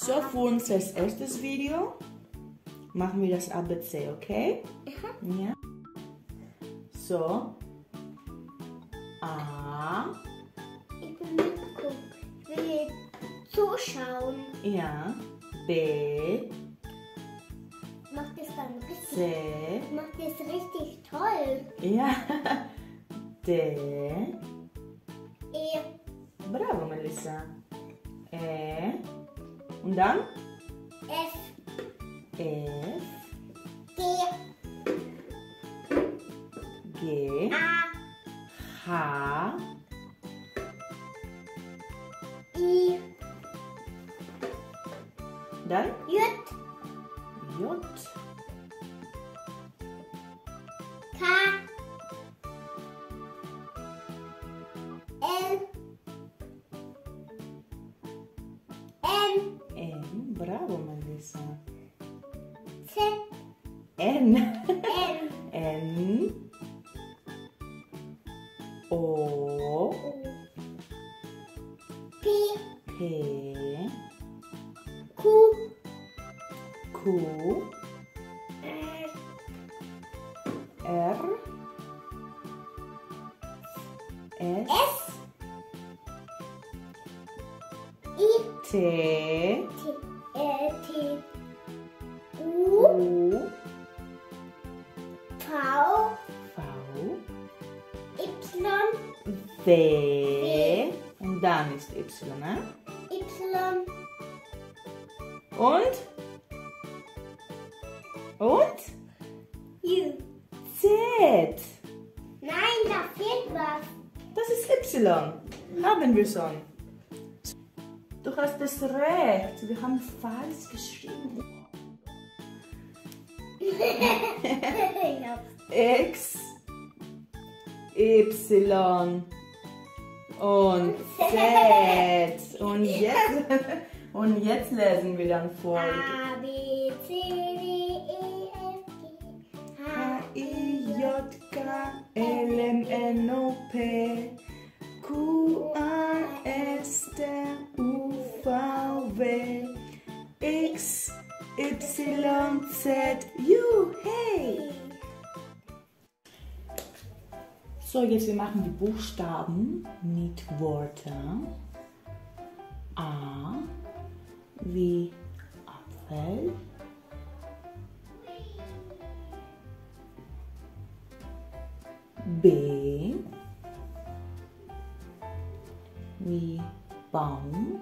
So, für unser erstes Video machen wir das ABC, okay? Ja. So. A. Ich will mitgucken. Ich will zuschauen. Ja. B. Macht das dann richtig. C. Macht das richtig toll. Ja. D. E. Bravo, Melissa. E. Und dann? F. F. G. G. A. H. N. N. N. O. P. P. Q. Q. W. Und dann ist Y, ne? Y. Und? Und? U. Z. Nein, da fehlt was. Das ist Y. Haben wir schon. Du hast es recht. Wir haben falsch geschrieben. X, Y und Z. Und jetzt, und jetzt lesen wir dann vor. A, B, C, D, E, F, G, H, I, J, K, L, M, N, O, P, Q, A, S, T, U, V, W, X, Y, Z, U, hey! So, jetzt wir machen die Buchstaben mit Wörtern. A wie Apfel. B wie Baum.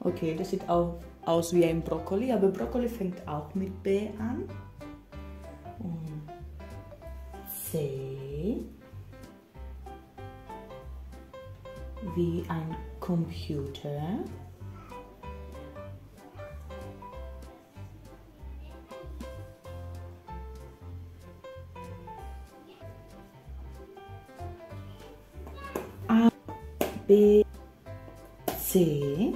Okay, das sieht auch aus wie ein Brokkoli, aber Brokkoli fängt auch mit B an. C wie ein Computer. A, B, C.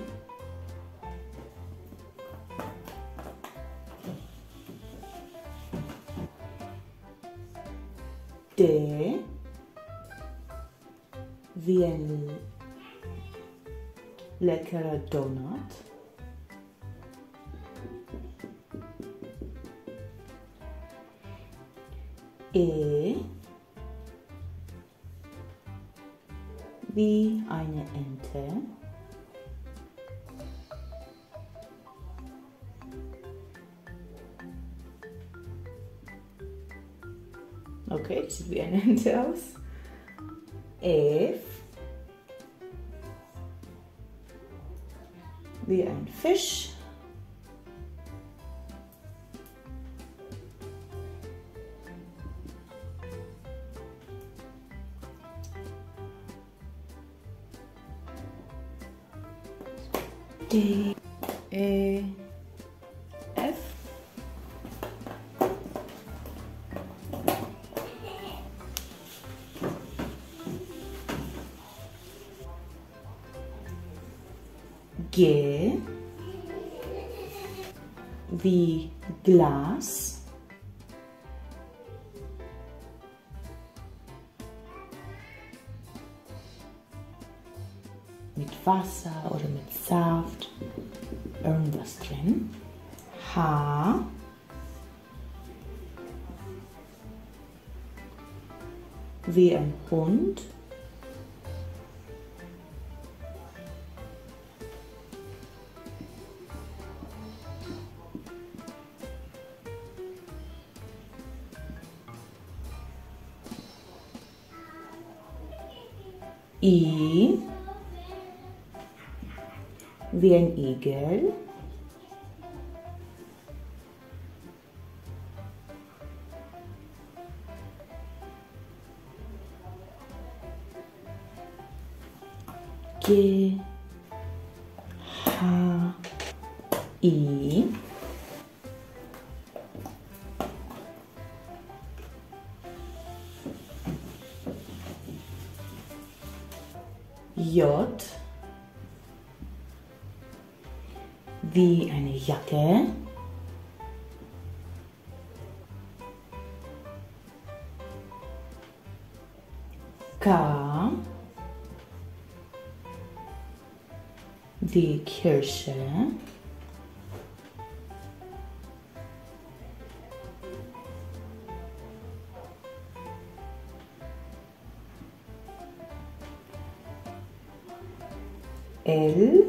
Donut. E wie eine Ente. Okay, sieht wie eine Ente aus. F wie ein Fisch. D, G wie Glas. mit Wasser oder mit Saft, irgendwas drin. H. Wie ein Hund. Wie ein Igel. G H I J wie eine Jacke. K die Kirsche. L.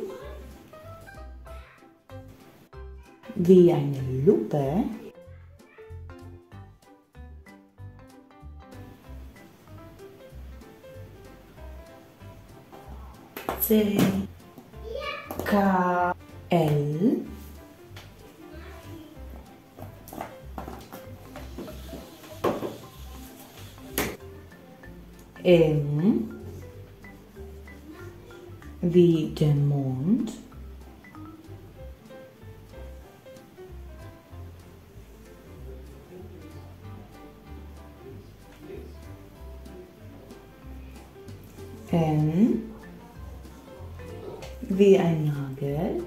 Wie eine Lupe. C. K. L. M. wie der Mond. N wie ein Nagel.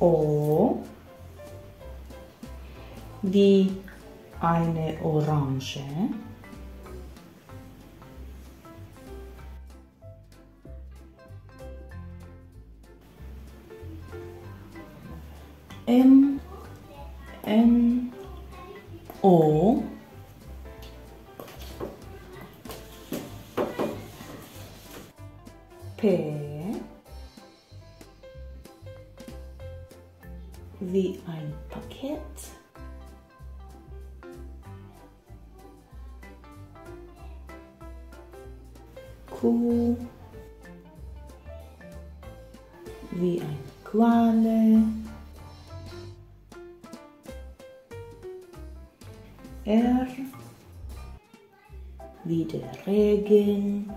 O wie eine Orange. M N Q wie ein Quale. R wie der Regen.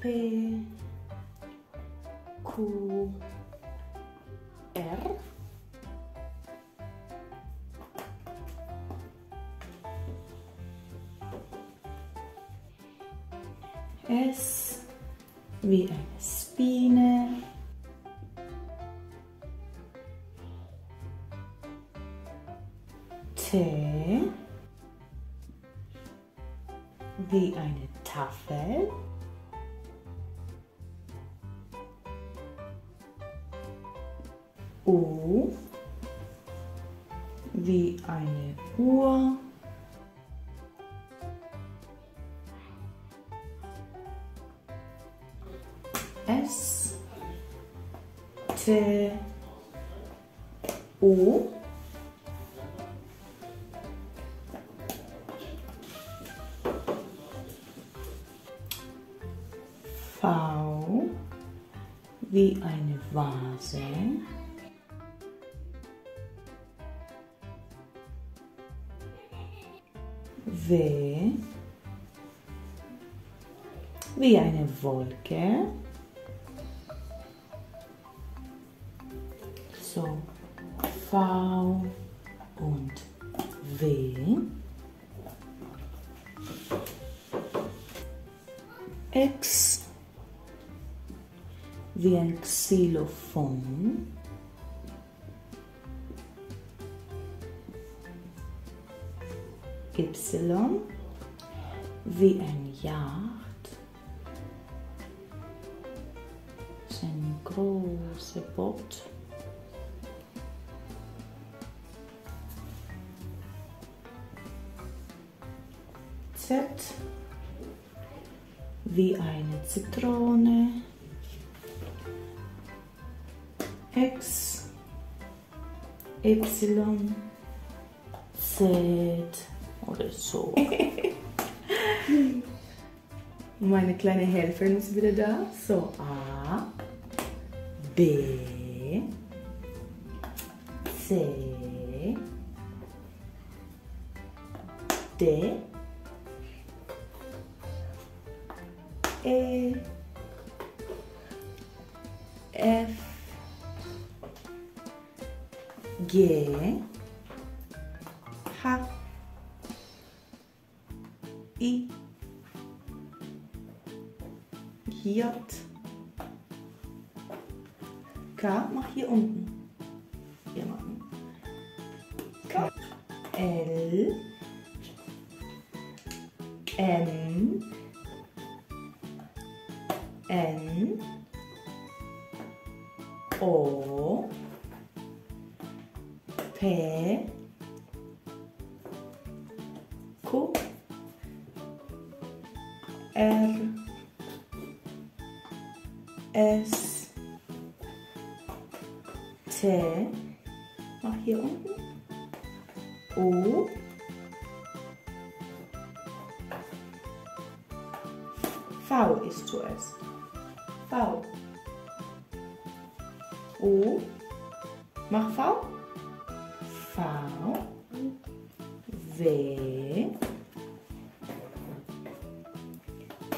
P. Q R wie eine Spine. T wie eine Tafel. U wie eine Uhr. Wie eine Vase. W wie eine Wolke. So, V und W. X wie ein Xylophon. Y wie ein Yacht. Das ist ein großes Boot. Z wie eine Zitrone. X, Y, Z oder so. Meine kleine Helferin ist wieder da. So, A, B, C, D, E, F, G, H, I, J, K, mach hier unten. Hier machen. K, L, M, N, O, P, Q, R, S, T, mach hier unten, O, V ist zuerst. V. O. Mach V. V.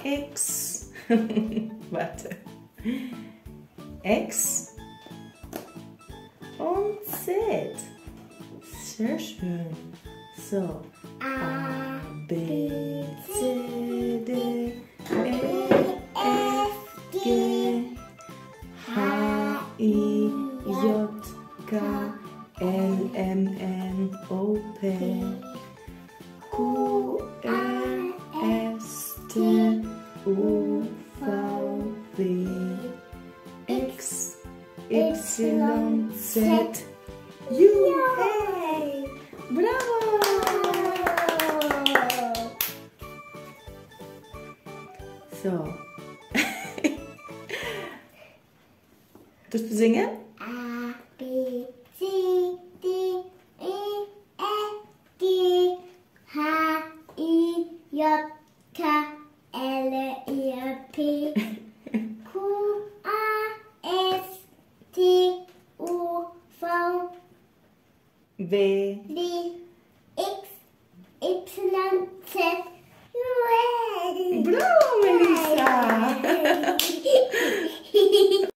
X. Warte. X. Und Z. Sehr schön. So. A, B, C, Y, Z, U. Hey! Bravo! So. Tust du singen? A, B, C, D, E, F, G, H, I, J, K, L, M, P, W. D. X. Y. Z. Bravo, Melissa!